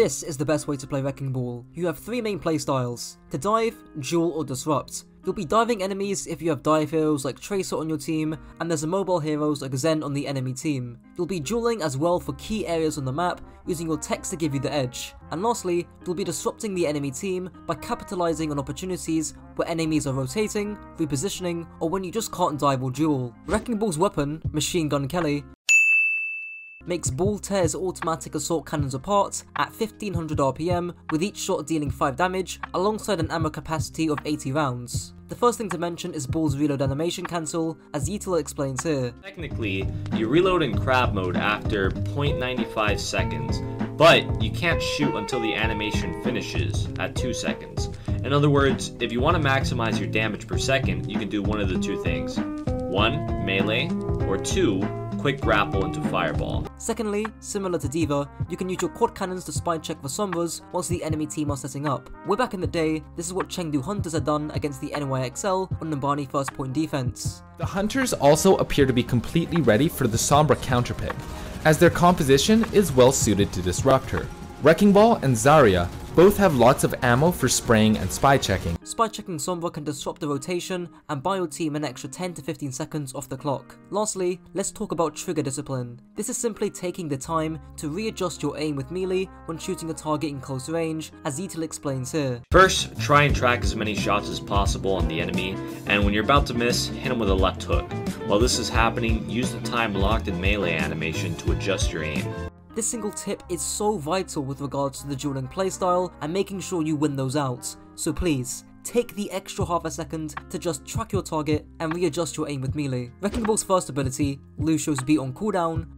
This is the best way to play Wrecking Ball. You have three main playstyles, to dive, duel or disrupt. You'll be diving enemies if you have dive heroes like Tracer on your team, and there's a mobile heroes like Zen on the enemy team. You'll be dueling as well for key areas on the map, using your techs to give you the edge. And lastly, you'll be disrupting the enemy team by capitalizing on opportunities where enemies are rotating, repositioning, or when you just can't dive or duel. Wrecking Ball's weapon, Machine Gun Kelly, makes ball tears automatic assault cannons apart at 1500 RPM, with each shot dealing 5 damage, alongside an ammo capacity of 80 rounds. The first thing to mention is Ball's reload animation cancel, as Yeatle explains here. Technically, you reload in crab mode after 0.95 seconds, but you can't shoot until the animation finishes at 2 seconds. In other words, if you want to maximize your damage per second, you can do one of the two things. 1. Melee, or 2 quick grapple into Fireball. Secondly, similar to D.Va, you can use your quad cannons to spy check for Sombras whilst the enemy team are setting up. Way back in the day, this is what Chengdu Hunters had done against the NYXL on Numbani first point defense. The Hunters also appear to be completely ready for the Sombra counterpick, as their composition is well suited to disrupt her. Wrecking Ball and Zarya both have lots of ammo for spraying and spy checking. Spy checking Sombra can disrupt the rotation and buy your team an extra 10 to 15 seconds off the clock. Lastly, let's talk about trigger discipline. This is simply taking the time to readjust your aim with melee when shooting a target in close range, as Yeatle explains here. First, try and track as many shots as possible on the enemy, and when you're about to miss, hit him with a left hook. While this is happening, use the time locked in melee animation to adjust your aim. This single tip is so vital with regards to the dueling playstyle and making sure you win those out, so please, take the extra half a second to just track your target and readjust your aim with melee. Wrecking Ball's first ability, Lucio's Beat on cooldown,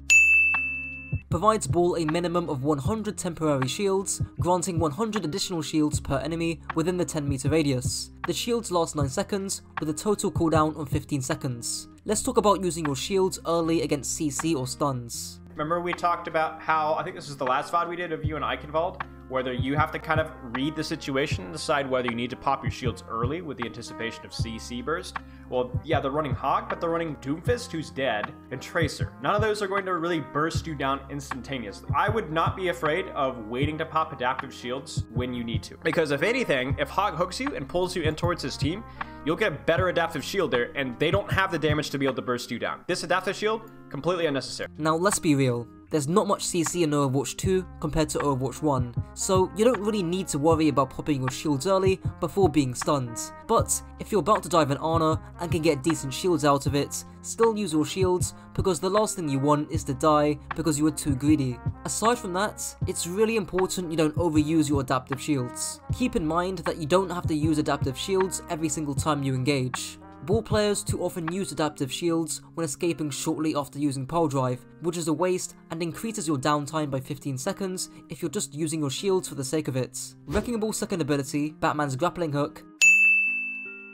provides Ball a minimum of 100 temporary shields, granting 100 additional shields per enemy within the 10 meter radius. The shields last 9 seconds, with a total cooldown of 15 seconds. Let's talk about using your shields early against CC or stuns. Remember we talked about how I think this is the last VOD we did of you and Eichenwald, whether you have to kind of read the situation and decide whether you need to pop your shields early with the anticipation of CC burst. Well, yeah, they're running Hog, but they're running Doomfist, who's dead, and Tracer. None of those are going to really burst you down instantaneously. I would not be afraid of waiting to pop adaptive shields when you need to. Because if anything, if Hog hooks you and pulls you in towards his team, you'll get better adaptive shield there, and they don't have the damage to be able to burst you down. This adaptive shield, completely unnecessary. Now let's be real, there's not much CC in Overwatch 2 compared to Overwatch 1, so you don't really need to worry about popping your shields early before being stunned. But if you're about to dive an Ana and can get decent shields out of it, still use your shields because the last thing you want is to die because you were too greedy. Aside from that, it's really important you don't overuse your adaptive shields. Keep in mind that you don't have to use adaptive shields every single time you engage. Ball players too often use adaptive shields when escaping shortly after using Pearl Drive, which is a waste and increases your downtime by 15 seconds if you're just using your shields for the sake of it. Wrecking Ball's second ability, Batman's grappling hook,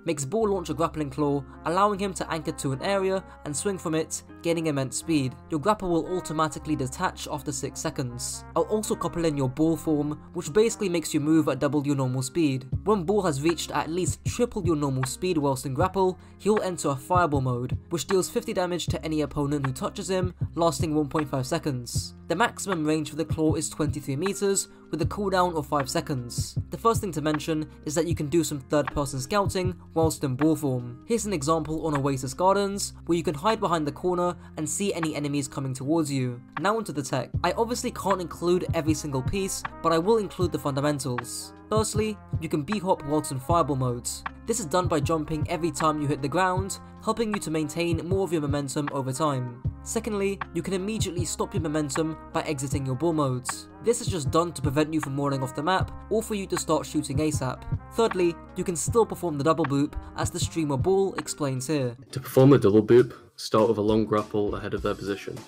makes Ball launch a grappling claw, allowing him to anchor to an area and swing from it, gaining immense speed. Your grapple will automatically detach after 6 seconds. I'll also couple in your Ball form, which basically makes you move at double your normal speed. When Ball has reached at least triple your normal speed whilst in grapple, he'll enter a Fireball mode, which deals 50 damage to any opponent who touches him, lasting 1.5 seconds. The maximum range for the claw is 23 meters, with a cooldown of 5 seconds. The first thing to mention is that you can do some third person scouting whilst in ball form. Here's an example on Oasis Gardens, where you can hide behind the corner and see any enemies coming towards you. Now onto the tech. I obviously can't include every single piece, but I will include the fundamentals. Firstly, you can B-hop whilst in fireball modes. This is done by jumping every time you hit the ground, helping you to maintain more of your momentum over time. Secondly, you can immediately stop your momentum by exiting your ball modes. This is just done to prevent you from rolling off the map or for you to start shooting ASAP. Thirdly, you can still perform the double boop as the streamer Ball explains here. To perform a double boop, start with a long grapple ahead of their position.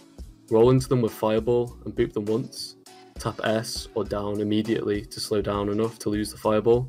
Roll into them with fireball and boop them once. Tap S or down immediately to slow down enough to lose the fireball.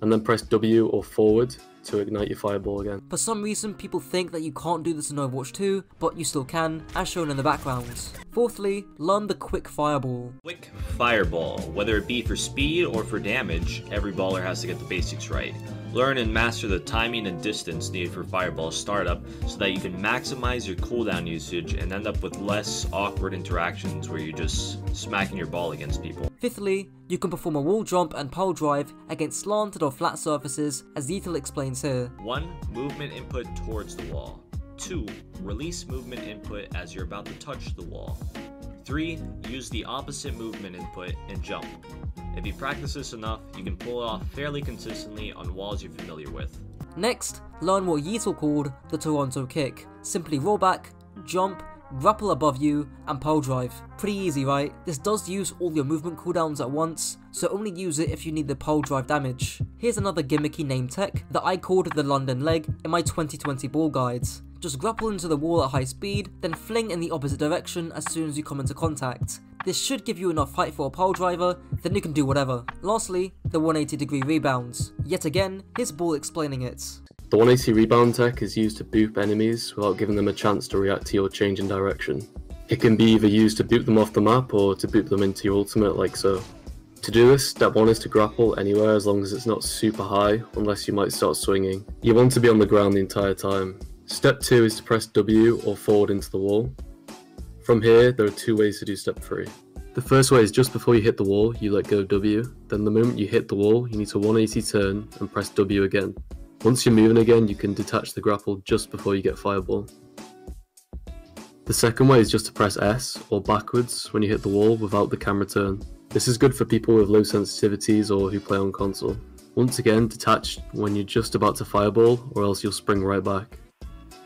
And then press W or forward to ignite your fireball again. For some reason, people think that you can't do this in Overwatch 2, but you still can, as shown in the background. Fourthly, learn the quick fireball. Quick Fireball. Whether it be for speed or for damage, every baller has to get the basics right. Learn and master the timing and distance needed for Fireball startup so that you can maximize your cooldown usage and end up with less awkward interactions where you're just smacking your ball against people. Fifthly, you can perform a wall jump and pole drive against slanted or flat surfaces as Yeatle explains here. 1. Movement input towards the wall. 2. Release movement input as you're about to touch the wall. 3. Use the opposite movement input and jump. If you practice this enough, you can pull it off fairly consistently on walls you're familiar with. Next, learn what Yeatle called the Toronto kick. Simply roll back, jump, grapple above you, and pole drive. Pretty easy, right? This does use all your movement cooldowns at once, so only use it if you need the pole drive damage. Here's another gimmicky name tech that I called the London leg in my 2020 ball guides. Just grapple into the wall at high speed, then fling in the opposite direction as soon as you come into contact. This should give you enough height for a pile driver, then you can do whatever. Lastly, the 180 degree rebounds. Yet again, here's Ball explaining it. The 180 rebound tech is used to boop enemies without giving them a chance to react to your change in direction. It can be either used to boop them off the map or to boop them into your ultimate like so. To do this, step 1 is to grapple anywhere as long as it's not super high, unless you might start swinging. You want to be on the ground the entire time. Step 2 is to press W or forward into the wall. From here, there are two ways to do step 3. The first way is just before you hit the wall, you let go of W, then the moment you hit the wall, you need to 180 turn and press W again. Once you're moving again, you can detach the grapple just before you get fireball. The second way is just to press S or backwards when you hit the wall without the camera turn. This is good for people with low sensitivities or who play on console. Once again, detach when you're just about to fireball or else you'll spring right back.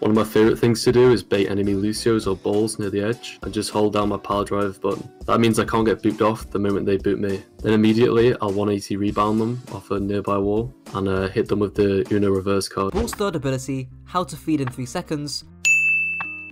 One of my favourite things to do is bait enemy Lucios or balls near the edge and just hold down my power drive button. That means I can't get booped off the moment they boot me. Then immediately I'll 180 rebound them off a nearby wall and uh, hit them with the Uno reverse card. Ball's third ability, How to Feed in 3 seconds,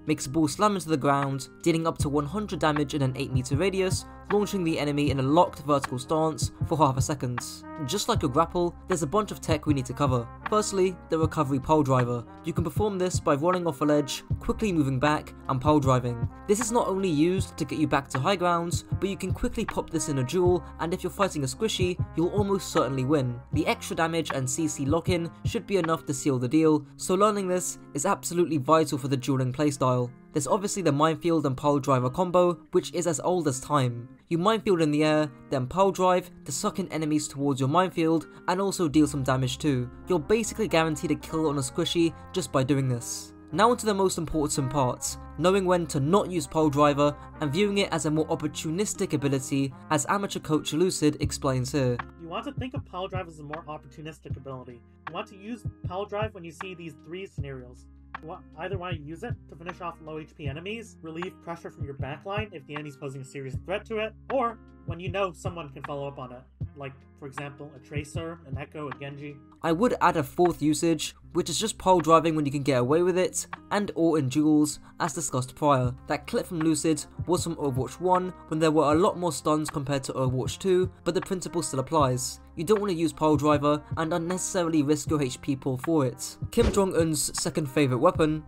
makes a Ball slam into the ground, dealing up to 100 damage in an 8 meter radius, launching the enemy in a locked vertical stance for half a second. Just like a grapple, there's a bunch of tech we need to cover. Firstly, the recovery pole driver. You can perform this by rolling off a ledge, quickly moving back, and pole driving. This is not only used to get you back to high grounds, but you can quickly pop this in a duel, and if you're fighting a squishy, you'll almost certainly win. The extra damage and CC lock-in should be enough to seal the deal, so learning this is absolutely vital for the dueling playstyle. There's obviously the minefield and pile driver combo, which is as old as time. You minefield in the air, then pile drive to suck in enemies towards your minefield and also deal some damage too. You're basically guaranteed a kill on a squishy just by doing this. Now into the most important parts, knowing when to not use pole driver and viewing it as a more opportunistic ability as amateur coach Lucid explains here. You want to think of pile drive as a more opportunistic ability. You want to use pile drive when you see these three scenarios. Either want to use it to finish off low HP enemies, relieve pressure from your backline if the enemy's posing a serious threat to it, or when you know someone can follow up on it, like, for example, a Tracer, an Echo, a Genji. I would add a fourth usage, which is just pole driving when you can get away with it, and or in duels, as discussed prior. That clip from Lucid was from Overwatch 1, when there were a lot more stuns compared to Overwatch 2, but the principle still applies. You don't want to use pile driver and unnecessarily risk your HP pool for it. Kim Jong-un's second favourite weapon,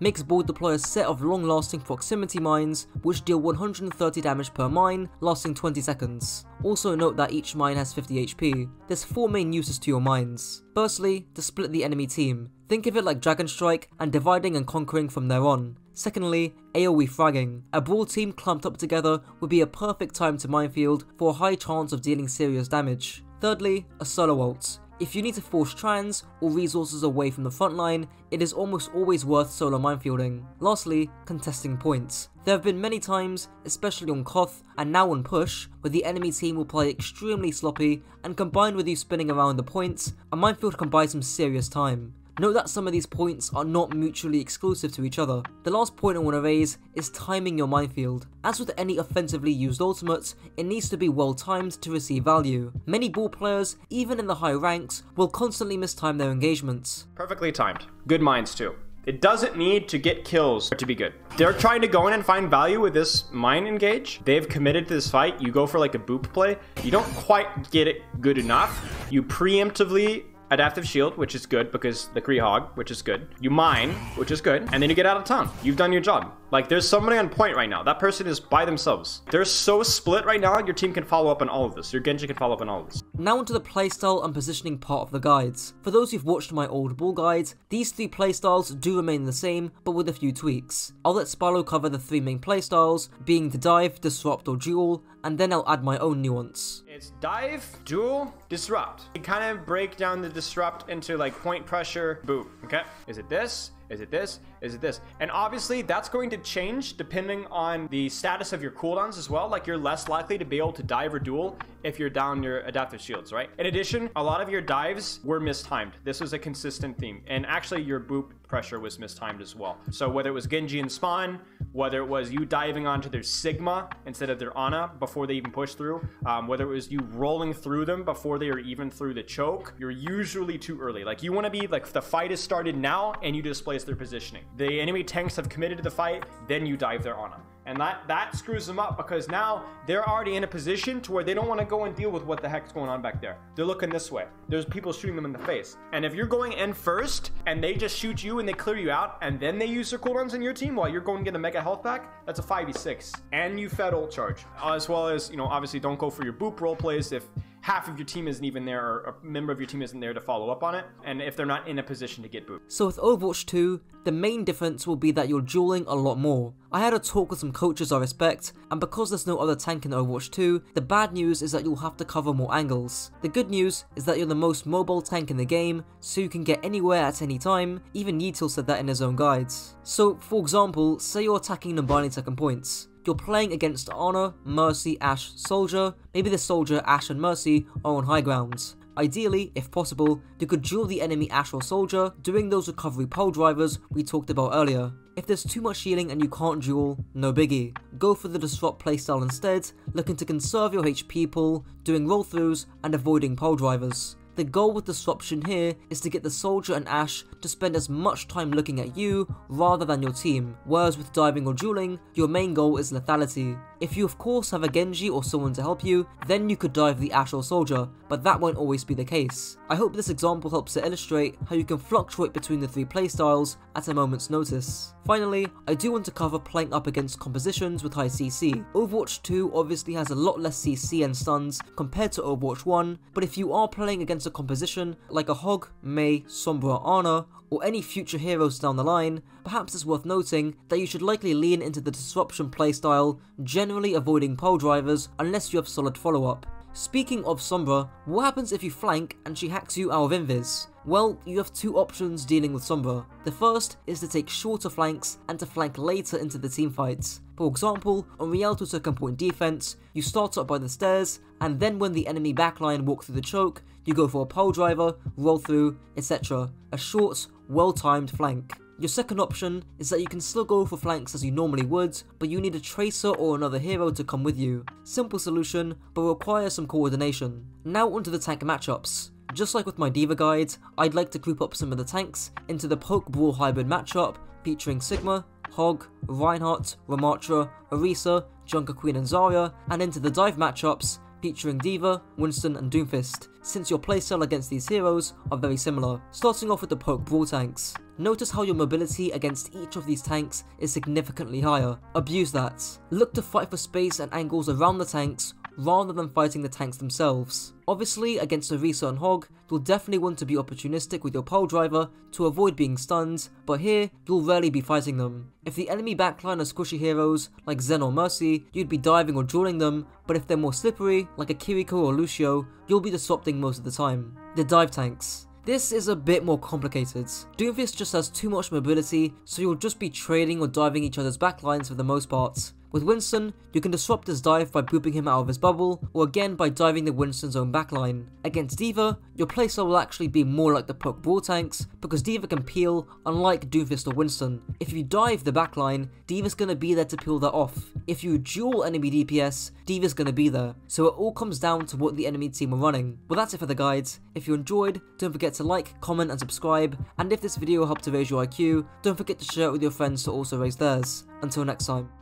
makes Ball deploy a set of long-lasting proximity mines, which deal 130 damage per mine, lasting 20 seconds. Also note that each mine has 50 HP. There's four main uses to your mines. Firstly, to split the enemy team. Think of it like Dragon Strike and dividing and conquering from there on. Secondly, AoE fragging. A brawl team clumped up together would be a perfect time to minefield for a high chance of dealing serious damage. Thirdly, a solo ult. If you need to force trans or resources away from the front line, it is almost always worth solo minefielding. Lastly, contesting points. There have been many times, especially on Koth and now on Push, where the enemy team will play extremely sloppy and combined with you spinning around the points, a minefield can buy some serious time. Note that some of these points are not mutually exclusive to each other. The last point I want to raise is timing your minefield. As with any offensively used ultimate, it needs to be well timed to receive value. Many ball players, even in the high ranks, will constantly mistime their engagements. Perfectly timed. Good minds too. It doesn't need to get kills to be good. They're trying to go in and find value with this mine engage. They've committed to this fight. You go for like a boop play. You don't quite get it good enough. You preemptively adaptive shield, which is good because the Kree Hog, which is good. You mine, which is good, and then you get out of town. You've done your job. Like there's somebody on point right now. That person is by themselves. They're so split right now. Your team can follow up on all of this. Your Genji can follow up on all of this. Now onto the playstyle and positioning part of the guides. For those who've watched my old ball guides, these three playstyles do remain the same, but with a few tweaks. I'll let Spilo cover the three main playstyles, being the dive, disrupt or duel, and then I'll add my own nuance. It's dive, duel, disrupt. You kind of break down the disrupt into like point pressure, boot. Okay? Is it this? Is it this? Is it this? And obviously, that's going to change depending on the status of your cooldowns as well. Like, you're less likely to be able to dive or duel if you're down your adaptive shields, right? In addition, a lot of your dives were mistimed. This was a consistent theme. And actually, your boop pressure was mistimed as well. So whether it was Genji and Spawn, whether it was you diving onto their Sigma instead of their Ana before they even push through, um, whether it was you rolling through them before they are even through the choke, you're usually too early. Like you want to be like the fight has started now and you displace their positioning. The enemy tanks have committed to the fight, then you dive their Ana. And that, that screws them up because now they're already in a position to where they don't want to go and deal with what the heck's going on back there. They're looking this way. There's people shooting them in the face. And if you're going in first and they just shoot you and they clear you out and then they use their cooldowns in your team while you're going to get a mega health pack, that's a 5v6. And you fed ult charge. As well as, you know, obviously don't go for your boop role plays if half of your team isn't even there or a member of your team isn't there to follow up on it and if they're not in a position to get booped. So with Overwatch 2, the main difference will be that you're dueling a lot more. I had a talk with some coaches I respect, and because there's no other tank in Overwatch 2, the bad news is that you'll have to cover more angles. The good news is that you're the most mobile tank in the game, so you can get anywhere at any time, even Yeatle said that in his own guides. So, for example, say you're attacking Numbani second points. You're playing against Ana, Mercy, Ashe, Soldier, maybe the Soldier, Ashe, and Mercy are on high grounds. Ideally, if possible, you could duel the enemy Ashe or Soldier, doing those recovery pole drivers we talked about earlier. If there's too much healing and you can't duel, no biggie. Go for the disrupt playstyle instead, looking to conserve your HP pool, doing roll throughs and avoiding pole drivers. The goal with disruption here is to get the soldier and Ashe to spend as much time looking at you rather than your team, whereas with diving or dueling, your main goal is lethality. If you of course have a Genji or someone to help you, then you could dive the Ashe or soldier, but that won't always be the case. I hope this example helps to illustrate how you can fluctuate between the three playstyles at a moment's notice. Finally, I do want to cover playing up against compositions with high CC. Overwatch 2 obviously has a lot less CC and stuns compared to Overwatch 1, but if you are playing against a composition like a Hog, Mei, Sombra, Ana, or any future heroes down the line, perhaps it's worth noting that you should likely lean into the disruption playstyle, generally avoiding pole drivers unless you have solid follow-up. Speaking of Sombra, what happens if you flank and she hacks you out of invis? Well, you have two options dealing with Sombra. The first is to take shorter flanks and to flank later into the team fights. For example, on Rialto second point defense, you start up by the stairs, and then when the enemy backline walk through the choke, you go for a pole driver, roll through, etc. A short, well-timed flank. Your second option is that you can still go for flanks as you normally would, but you need a tracer or another hero to come with you. Simple solution, but requires some coordination. Now onto the tank matchups. Just like with my D.Va guide, I'd like to group up some of the tanks into the Poke Brawl hybrid matchup featuring Sigma, Hog, Reinhardt, Ramattra, Orisa, Junker Queen and Zarya, and into the dive matchups featuring D.Va, Winston and Doomfist, since your playstyle against these heroes are very similar. Starting off with the Poke Brawl tanks. Notice how your mobility against each of these tanks is significantly higher. Abuse that. Look to fight for space and angles around the tanks rather than fighting the tanks themselves. Obviously, against Orisa and Hog, you'll definitely want to be opportunistic with your pole driver to avoid being stunned, but here, you'll rarely be fighting them. If the enemy backline are squishy heroes, like Zen or Mercy, you'd be diving or drawing them, but if they're more slippery, like a Kiriko or Lucio, you'll be disrupting most of the time. The dive tanks. This is a bit more complicated. Doomfist just has too much mobility, so you'll just be trading or diving each other's backlines for the most part. With Winston, you can disrupt his dive by booping him out of his bubble, or again by diving the Winston's own backline. Against D.Va, your playstyle will actually be more like the Poke Brawl tanks, because D.Va can peel, unlike Doomfist or Winston. If you dive the backline, D.Va's gonna be there to peel that off. If you duel enemy DPS, D.Va's gonna be there. So it all comes down to what the enemy team are running. Well that's it for the guides. If you enjoyed, don't forget to like, comment and subscribe, and if this video helped to raise your IQ, don't forget to share it with your friends to also raise theirs. Until next time.